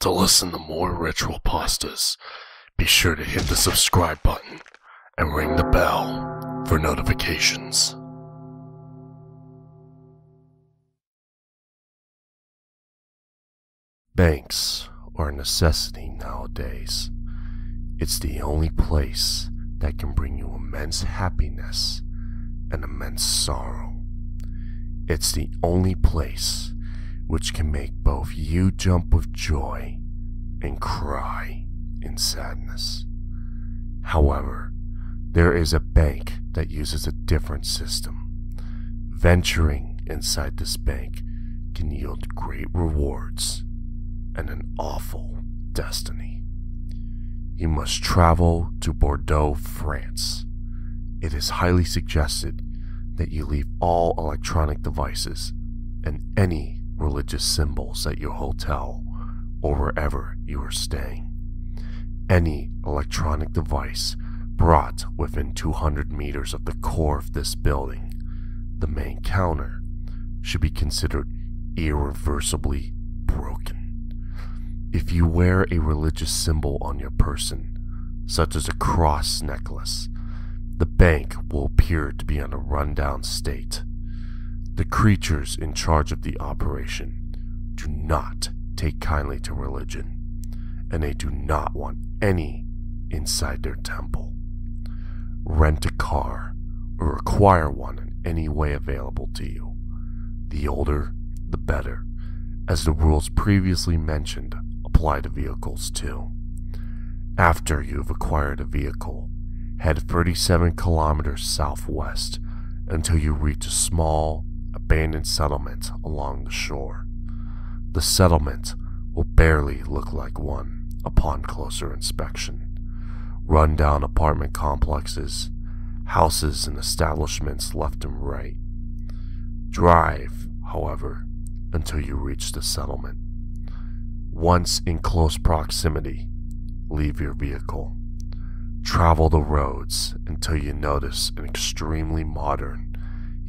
To listen to more ritual pastas, be sure to hit the subscribe button and ring the bell for notifications. Banks are a necessity nowadays. It's the only place that can bring you immense happiness and immense sorrow. It's the only place which can make both you jump with joy and cry in sadness. However, there is a bank that uses a different system. Venturing inside this bank can yield great rewards and an awful destiny. You must travel to Bordeaux, France. It is highly suggested that you leave all electronic devices and any religious symbols at your hotel or wherever you are staying. Any electronic device brought within 200 meters of the core of this building, the main counter, should be considered irreversibly broken. If you wear a religious symbol on your person, such as a cross necklace, the bank will appear to be in a rundown state. The creatures in charge of the operation do not take kindly to religion, and they do not want any inside their temple. Rent a car or acquire one in any way available to you. The older, the better, as the rules previously mentioned apply to vehicles too. After you've acquired a vehicle, head 37 kilometers southwest until you reach a small, abandoned settlement along the shore. The settlement will barely look like one upon closer inspection. Run-down apartment complexes, houses and establishments left and right. Drive, however, until you reach the settlement. Once in close proximity, leave your vehicle. Travel the roads until you notice an extremely modern,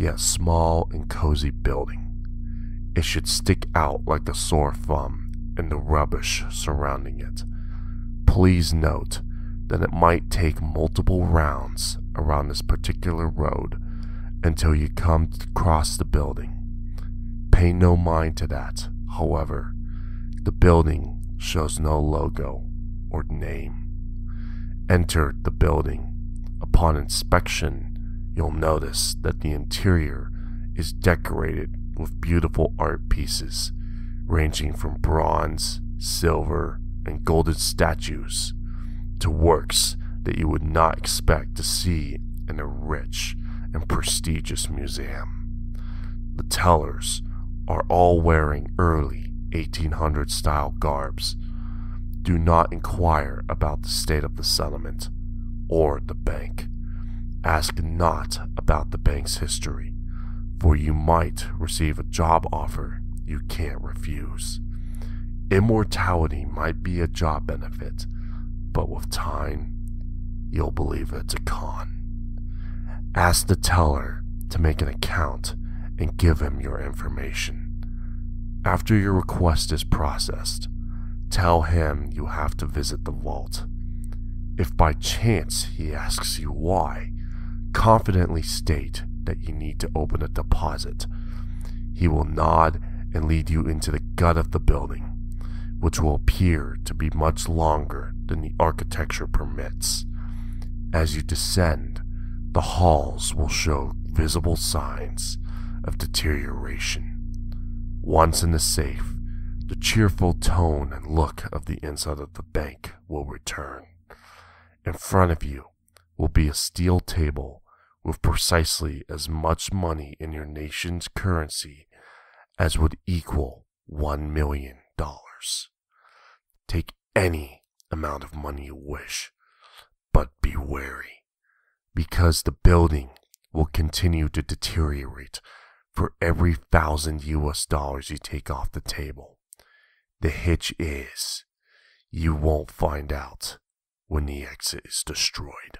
yet small and cozy building. It should stick out like a sore thumb in the rubbish surrounding it. Please note that it might take multiple rounds around this particular road until you come across the building. Pay no mind to that, however. The building shows no logo or name. Enter the building. Upon inspection, you'll notice that the interior is decorated with beautiful art pieces ranging from bronze, silver, and golden statues to works that you would not expect to see in a rich and prestigious museum. The tellers are all wearing early 1800 style garbs. Do not inquire about the state of the settlement or the bank. Ask not about the bank's history, for you might receive a job offer you can't refuse. Immortality might be a job benefit, but with time, you'll believe it's a con. Ask the teller to make an account and give him your information. After your request is processed, tell him you have to visit the vault. If by chance he asks you why, confidently state that you need to open a deposit. He will nod and lead you into the gut of the building, which will appear to be much longer than the architecture permits. As you descend, the halls will show visible signs of deterioration. Once in the safe, the cheerful tone and look of the inside of the bank will return. In front of you will be a steel table with precisely as much money in your nation's currency as would equal one million dollars. Take any amount of money you wish, but be wary, because the building will continue to deteriorate for every thousand US dollars you take off the table. The hitch is, you won't find out when the exit is destroyed.